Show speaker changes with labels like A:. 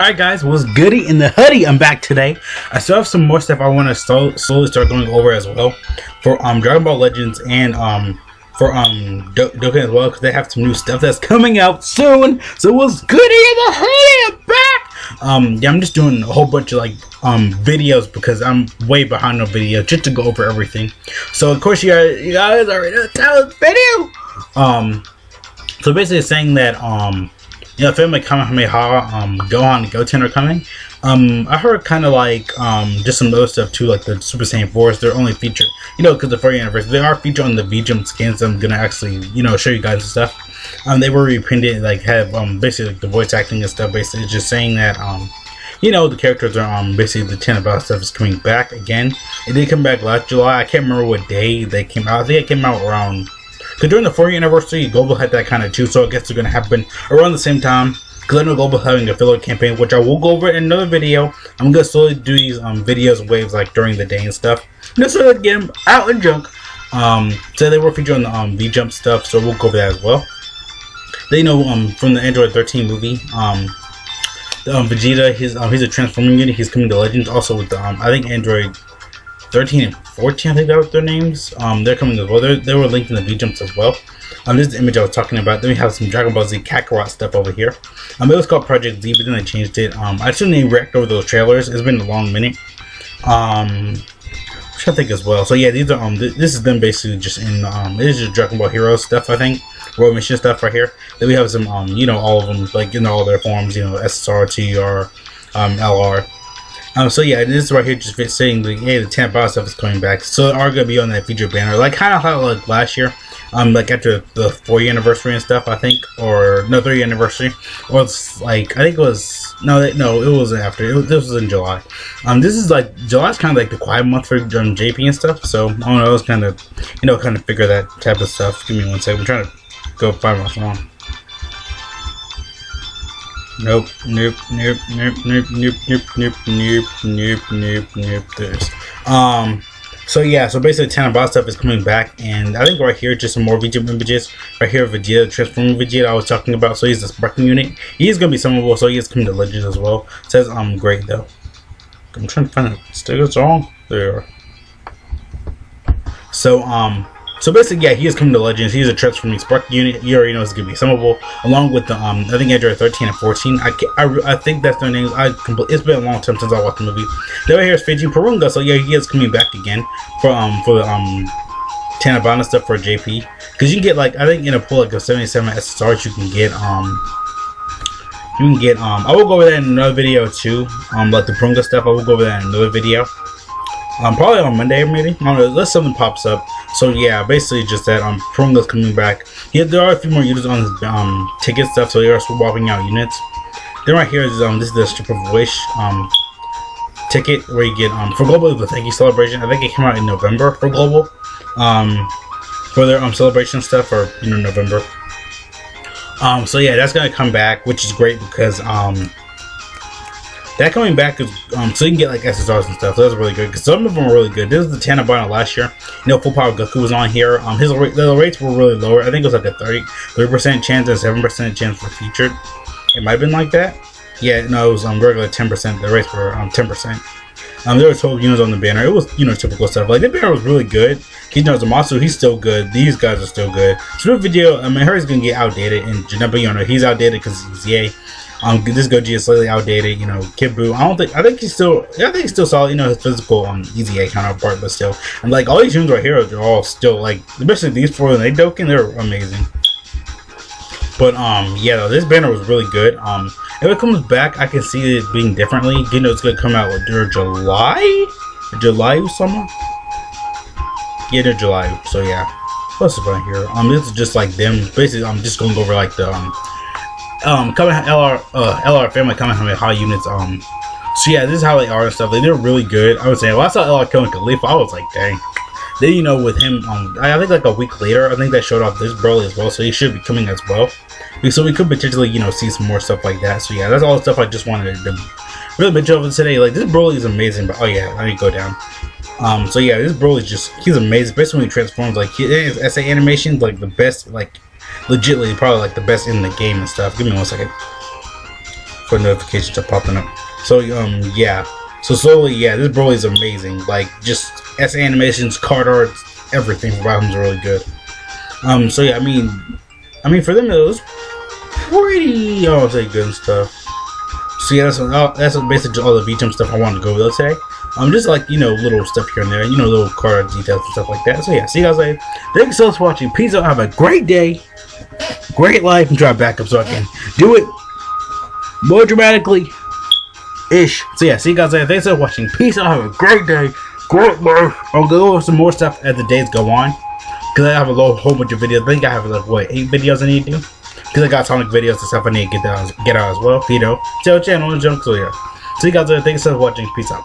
A: Alright guys, what's goody in the hoodie? I'm back today. I still have some more stuff I want to slow, slowly start going over as well for um Dragon Ball Legends and um for um Do Dokkan as well because they have some new stuff that's coming out soon. So what's goody in the hoodie? I'm back. Um yeah, I'm just doing a whole bunch of like um videos because I'm way behind on videos just to go over everything. So of course you guys, you guys already know the title of the video. Um, so basically saying that um you know, family Kamehameha, um, Gohan and Goten are coming. Um, I heard kind of like um, just some other stuff too, like the Super Saiyan 4s. They're only featured, you know, because the 40th anniversary. They are featured on the V-Jump skins. I'm gonna actually, you know, show you guys and stuff. Um, they were reprinted, like have um basically like the voice acting and stuff. Basically, it's just saying that um, you know, the characters are um basically the Tanabata stuff is coming back again. It did come back last July. I can't remember what day they came out. I think it came out around because during the 40th anniversary, Global had that kind of too, so I guess they're going to happen around the same time. Know Global having a filler campaign, which I will go over in another video. I'm going to slowly do these um, videos waves like during the day and stuff. Just so I get them out and junk. Um, so they were featured on the um, V-Jump stuff, so we'll go over that as well. They know um, from the Android 13 movie, um, um, Vegeta, his, um, he's a transforming unit. He's coming to Legends also with the, um, I think Android 13 and 14, I think that was their names. Um, they're coming as well. They're, they were linked in the V-Jumps as well. Um, this is the image I was talking about. Then we have some Dragon Ball Z Kakarot stuff over here. Um, it was called Project Z, but then they changed it. Um, I shouldn't react over those trailers. It's been a long minute. Um, I think as well. So yeah, these are um, th this is them basically just in um, this is just Dragon Ball Heroes stuff. I think World Mission stuff right here. Then we have some um, you know, all of them like in all their forms. You know, SSR, TR, um, LR. Um, so yeah, this is right here just saying the hey the Tanabata stuff is coming back. So they are gonna be on that feature banner, like kind of how like last year, um, like after the four year anniversary and stuff, I think, or no three year anniversary, or it's like I think it was no no it was after it was, this was in July. Um, this is like July's kind of like the quiet month for um, JP and stuff. So I don't know, I was kind of you know kind of figure that type of stuff. Give me one second. I'm trying to go find my phone. Nope, nope, nope, nope, nope, nope, nope, nope, nope, nope, nope, nope, this. Um, so yeah, so basically Tanabata stuff is coming back, and I think right here, just some more Vegeta images. Right here, Vegeta, transforming Vegeta I was talking about. So he's the Sparking unit. He's gonna be summonable, so he is coming to Legends as well. It says um, great though. I'm trying to find a sticker song. There. So um so basically, yeah, he is coming to Legends. He's a transforming Spark unit. You already know it's gonna be summonable, along with the um, I think Android 13 and 14. I, I, I think that's their names. I it's been a long time since I watched the movie. Then right here is Fiji Porunga. So yeah, he is coming back again for um for the um Tanabata stuff for JP. Because you can get like I think in a pull like a 77 SSRs you can get um you can get um I will go over that in another video too. Um like the Porunga stuff I will go over that in another video um, probably on Monday maybe. I don't know, unless something pops up. So yeah, basically just that um Porunga's coming back. Yeah, there are a few more units on his um ticket stuff, so they are swapping out units. Then right here is um this is the strip of wish um ticket where you get um for global the thank you celebration. I think it came out in November for global. Um for their um celebration stuff or you know November. Um so yeah that's gonna come back, which is great because um that coming back is um, so you can get like SSRs and stuff. So that's really good because some of them are really good. This is the Tanabata last year. You know, Full Power Goku was on here. Um, his the rates were really lower. I think it was like a 30 percent chance and seven percent chance for featured. It might have been like that. Yeah, no, it was um regular 10 percent. The rates were um 10 percent. Um, there were 12 units on the banner. It was, you know, typical stuff. Like, the banner was really good. He knows monster. He's still good. These guys are still good. So, the video, I mean, going to get outdated. And Janemba, you know, he's outdated because he's yay. Um, this Goji is slightly outdated. You know, Kid Buu. I don't think. I think he's still. I think he's still solid. You know, his physical um EZA counterpart, but still. And like all these units right here, they're all still like, especially these four. And they Doken, they're amazing. But um, yeah, though, this banner was really good. Um, if it comes back, I can see it being differently. You know, it's gonna come out during July, July summer. Yeah, they're July. So yeah, what's right here? Um, this is just like them. Basically, I'm just going over like the um um coming LR uh LR family coming from high units um so yeah this is how they are and stuff like, they're really good. I would say when I saw LR killing Caulifla I was like dang. Then you know with him um I think like a week later I think they showed off this Broly as well so he should be coming as well. So we could potentially you know see some more stuff like that so yeah that's all the stuff I just wanted to really mention over today. Like this Broly is amazing but oh yeah let me go down. Um so yeah this Broly is just he's amazing especially when he transforms like his SA animations like the best like legitly probably like the best in the game and stuff. Give me one second. for notifications to popping up. So um yeah. So slowly, yeah, this Broly is amazing. Like just S animations, card arts, everything him is really good. Um, so yeah, I mean, I mean for them it was pretty, I would say, good stuff. So yeah, that's uh, that's basically all the V-Jump stuff I wanted to go over today. Um, just like you know, little stuff here and there, you know, little card details and stuff like that. So yeah, see you guys later. Thanks so much for watching. Peace out. Have a great day, great life, and try back up so I can do it more dramatically ish. So yeah, see you guys later. Thanks for watching. Peace out. Have a great day. Great life. I'll go over some more stuff as the days go on. Cause I have a whole, whole bunch of videos. I think I have like what eight videos I need to do. Cause I got Sonic videos and stuff I need to get that get out as well. You know, channel and junk. So yeah. See you guys later. Thanks for watching. Peace out.